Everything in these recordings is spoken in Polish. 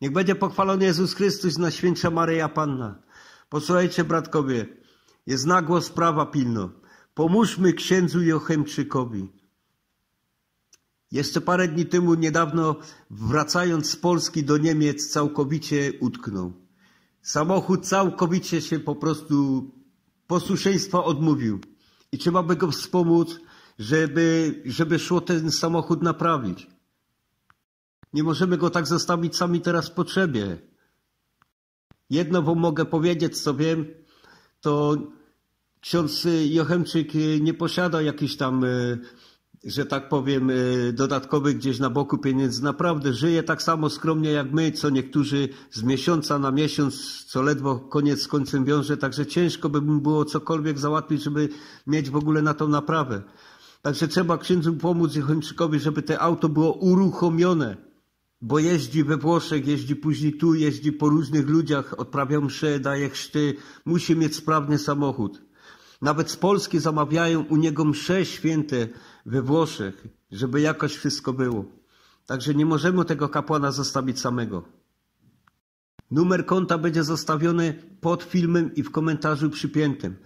Niech będzie pochwalony Jezus Chrystus, na świętsza Maryja Panna. Posłuchajcie, bratkowie, jest nagła sprawa pilno. Pomóżmy księdzu Jochemczykowi. Jeszcze parę dni temu, niedawno, wracając z Polski do Niemiec, całkowicie utknął. Samochód całkowicie się po prostu posłuszeństwa odmówił. I trzeba by go wspomóc, żeby, żeby szło ten samochód naprawić. Nie możemy go tak zostawić sami teraz w potrzebie. Jedno wam mogę powiedzieć, co wiem, to ksiądz Jochemczyk nie posiada jakichś tam, e, że tak powiem, e, dodatkowych gdzieś na boku pieniędzy. Naprawdę żyje tak samo skromnie jak my, co niektórzy z miesiąca na miesiąc, co ledwo koniec z końcem wiąże, także ciężko by było cokolwiek załatwić, żeby mieć w ogóle na tą naprawę. Także trzeba księdzu pomóc Jochemczykowi, żeby te auto było uruchomione bo jeździ we Włoszech, jeździ później tu, jeździ po różnych ludziach, odprawia msze, daje chrzty, musi mieć sprawny samochód. Nawet z Polski zamawiają u niego msze święte we Włoszech, żeby jakoś wszystko było. Także nie możemy tego kapłana zostawić samego. Numer konta będzie zostawiony pod filmem i w komentarzu przypiętym.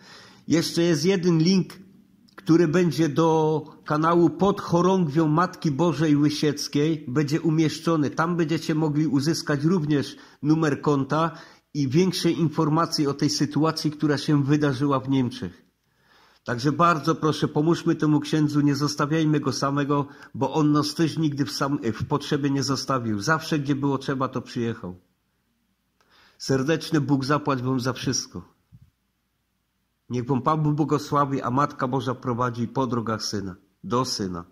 Jeszcze jest jeden link który będzie do kanału pod chorągwią Matki Bożej Łysieckiej, będzie umieszczony. Tam będziecie mogli uzyskać również numer konta i większe informacje o tej sytuacji, która się wydarzyła w Niemczech. Także bardzo proszę, pomóżmy temu księdzu, nie zostawiajmy go samego, bo on nas też nigdy w, sam, w potrzebie nie zostawił. Zawsze, gdzie było trzeba, to przyjechał. Serdeczny Bóg zapłać wam za wszystko. Niech wam Pan Bóg błogosławi, a Matka Boża prowadzi po drogach Syna, do Syna.